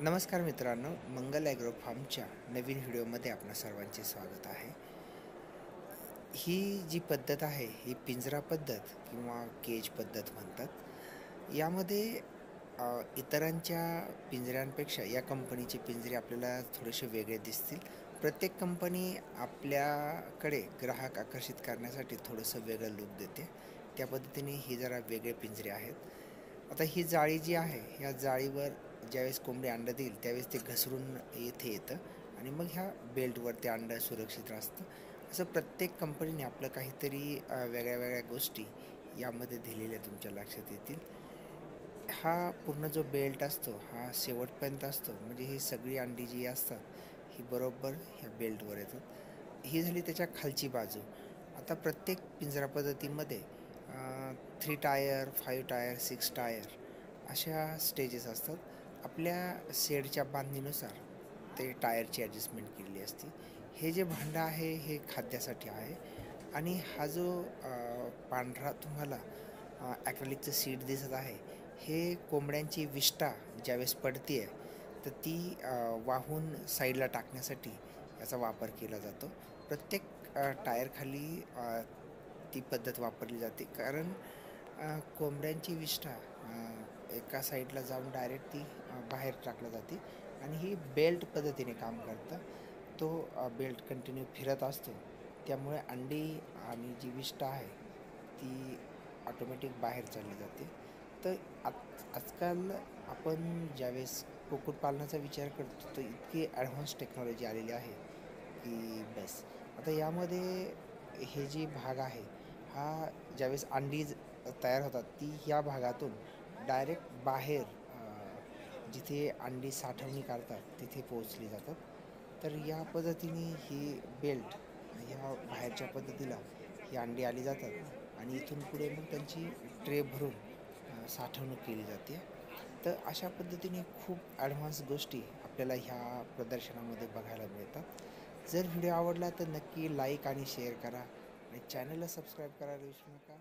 नमस्कार मित्रांनो मंगल ॲग्रो फार्मच्या नवीन व्हिडिओमध्ये आपणा सर्वांचे स्वागत आहे. ही जी पद्धत आहे ही पिंजरा पद्धत किंवा केज पद्धत म्हणतात यामध्ये इतरांच्या पिंजऱ्यांपेक्षा या कंपनीचे पिंजरे आपल्याला थोडेसे वेगळे दिसतील. प्रत्येक कंपनी आपल्याकडे ग्राहक आकर्षित करण्यासाठी थोडंसं वेगळं लुक देते. त्या पद्धतीने ही जरा वेगळे पिंजरे आहेत. आता ही जाळी जी आहे ह्या जाळीवर ज्यावेळेस कोंबडी अंडं देईल त्यावेळेस ते घसरून येथे येतं आणि मग ह्या बेल्टवर ते अंडं सुरक्षित असतं असं प्रत्येक कंपनीने आपलं काहीतरी वेगळ्या वेगळ्या गोष्टी यामध्ये दिलेल्या तुमच्या लक्षात येतील. हा पूर्ण जो बेल्ट असतो हा शेवटपर्यंत असतो. म्हणजे ही सगळी अंडी जी असतात ही बरोबर ह्या बेल्टवर येतात. ही झाली त्याच्या खालची बाजू. आता प्रत्येक पिंजरा पद्धतीमध्ये three tier five tier six tier अशा स्टेजेस असतात. आपल्या शेडच्या बांधणीनुसार ते टायरची ॲडजस्टमेंट केलेली असते. हे जे भांडं आहे हे खाद्यासाठी आहे. आणि हा जो पांढरा तुम्हाला ॲक्रेलिकचं सीट दिसत आहे हे कोंबड्यांची विष्ठा ज्यावेळेस पडते आहे तर ती वाहून साईडला टाकण्यासाठी याचा वापर केला जातो. प्रत्येक टायरखाली ती पद्धत वापरली जाते. कारण कोंबड्यांची विष्ठा एका साईडला जाऊन डायरेक्ट ती बाहेर टाकली जाते. आणि ही बेल्ट पद्धतीने काम करतं. तो बेल्ट कंटिन्यू फिरत असतो. त्यामुळे अंडी आणि जी विष्ठा आहे ती ऑटोमॅटिक बाहेर चालली जाते. तर आज आजकाल आपण ज्यावेळेस कुक्कुटपालनाचा विचार करतो तर इतकी ॲडव्हान्स टेक्नॉलॉजी आलेली आहे की बस. आता यामध्ये हे जे भाग आहे हा ज्यावेळेस अंडी ज- तयार होतात ती ह्या भागातून डायरेक्ट बाहेर जिथे अंडी साठवणी करतात तिथे पोहोचली जातात. तर या पद्धतीने ही बेल्ट ह्या बाहेरच्या पद्धतीला ही अंडी आली जातात आणि इथून पुढे मग त्यांची ट्रे भरून साठवणूक केली जाते. तर अशा पद्धतीने खूप ॲडव्हान्स गोष्टी आपल्याला ह्या प्रदर्शनामध्ये बघायला मिळतात. जर व्हिडिओ आवडला तर नक्की लाईक आणि शेअर करा आणि चॅनलला सबस्क्राईब करायला विसरू नका.